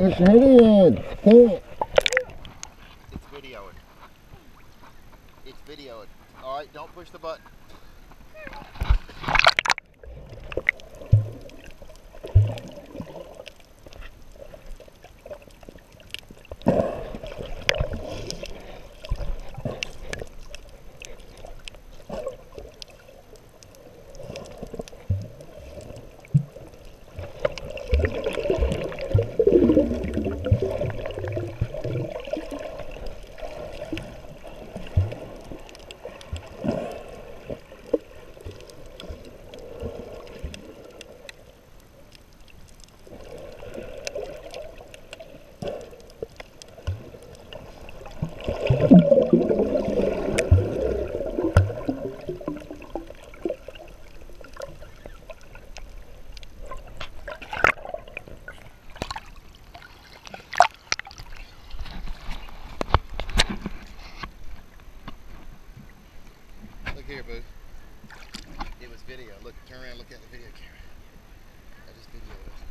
It's videoed. Hey. Uh, it's videoing. It's videoing. Alright, don't push the button. Here, boo. It was video. Look, turn around, look at the video camera. I just videoed it.